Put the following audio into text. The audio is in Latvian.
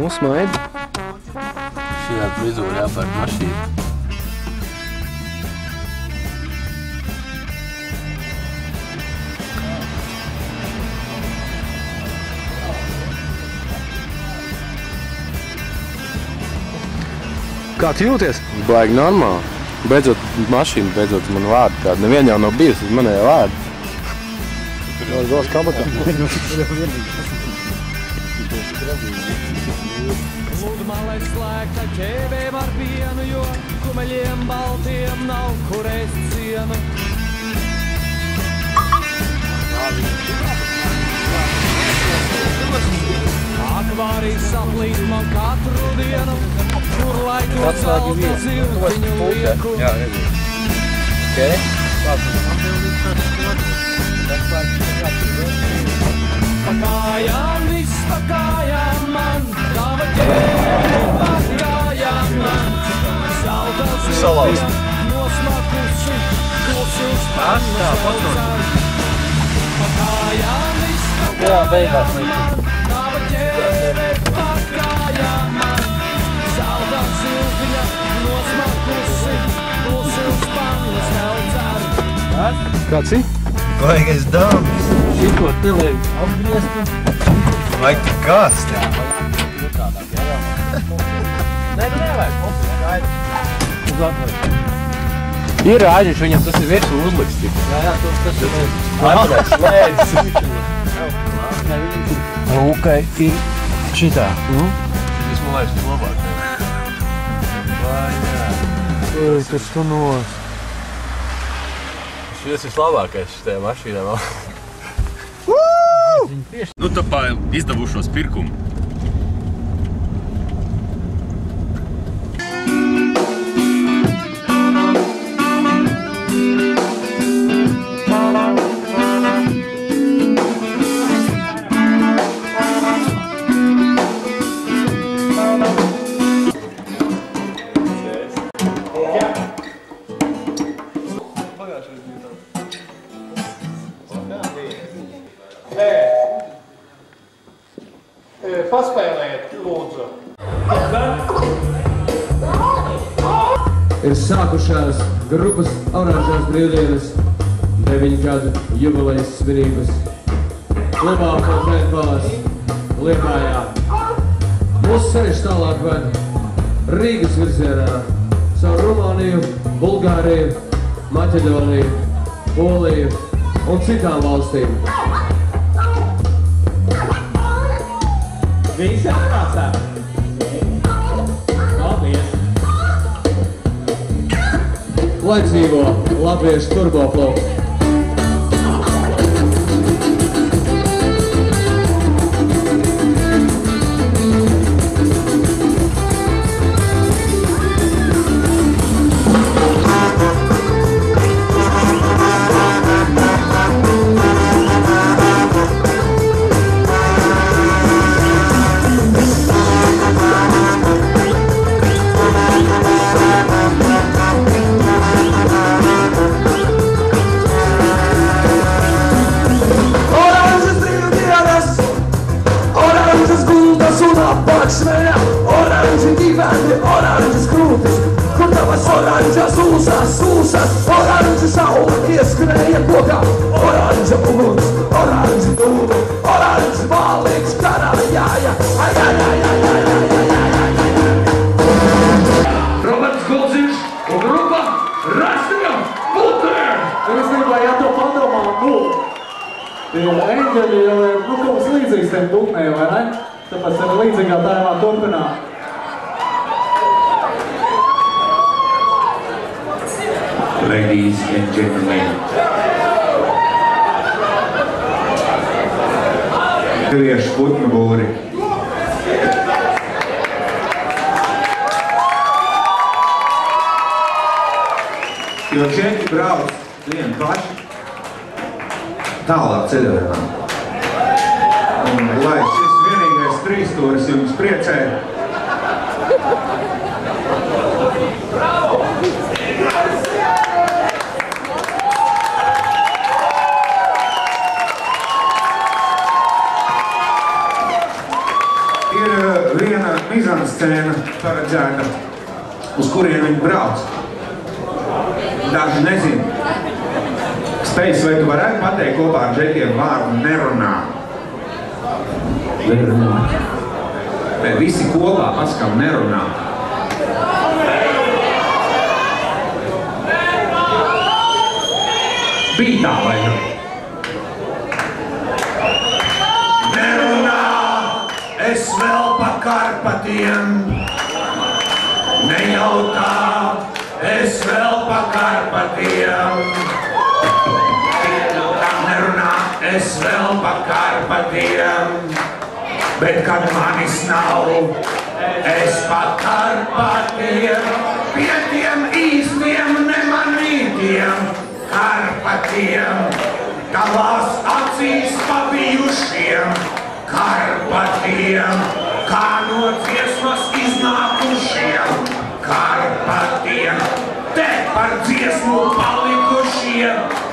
Nu, smaidi. Šajā vizūrā par mašīnu. Kā tu jūties? Baigi normāli. Beidzot, mašīna, beidzot man vārdu tādu. Neviena jau nav bijusi uz manējā vārdu. Vēl dos kabatā. Lūdumā slēgta ķēvēm ar vienu, jo kumeļiem baltiem nav kurēs cienu. Akvārijas saplīt man katru dienu, kur lai to zelta zirdziņu lieku. Jā, redzu. Ok? Labi. Atbildīt par skotu. Atbildīt par skotu. Pa kājām. Salauzt. Jā, pasūtīt. Jā, beigās līdzi. Kāds ir? Baigais dāmas. Šito te liek apgriezt. Vai kāds tev? Te? Nē, nu nevajag. Uz atveju. Ir rāģiņš, viņam tas ir virsū uzliks. Jā, jā, tas, tas ir. Atvērs, slēdz. Lūkai ir šitā. Tas man liekas labāk. Vai, jā. Ui, kas tu nos? Šis ir labākais šitajā mašīnā vēl. Nu, tā kā izdevušos pirkumu. Lūdzu. ir sākušās grupas oranžās brīvdienas 9 gadu jubilejas svinības klubā Falknētpalās Liepājā. Mūsu ceļš tālāk ved Rīgas virzienā caur Rumāniju, Bulgāriju, Maķedoniju, Poliju un citām valstīm. Visi atnācām! Paldies! Lai dzīvo latviešu turbofloks! Ūsas, ūsas, oranža saule ieskrēja kokā, oranža uguns, oranža dūma, oranža balīgs karājāja, ai, ai, ai, ai, ai, ai, ai, ai, ai, ai, ai. Roberts Goldziņš un grupa Rastīja Putē! Es gribēju, ja to padomā, nu, tie eņģeļi jau ir, nu, kaut kas līdzīgs tiem putniem, vai ne? Tāpēc arī līdzīgā tēmā turpināt. Ladies and gentlemen. Kriešu putnu būri. Jo četri brauc vieni paši tālāk ceļojumā. Un lai šis vienīgais trīstūris jums priecē, scēna paredzēta, uz kurien viņi brauc. Daži nezin. Steis, vai tu varētu pateikt kopā ar džekiem vārdu nerunā? Nerunā. Vai visi kopā paskam nerunā? Bija tā vai ne? Nerunā, es vēl pa Karpatiem. Nejautā, es vēl pa Karpatiem. Nerunā, es vēl pa Karpatiem. Bet kad manis nav, es pa Karpatiem. Pie tiem īstiem nemanītiem Karpatiem. Tavās acīs pabijušiem Karpatiem. Kā no dziesmas iznākušiem Karpatiem. Te par dziesmu palikušiem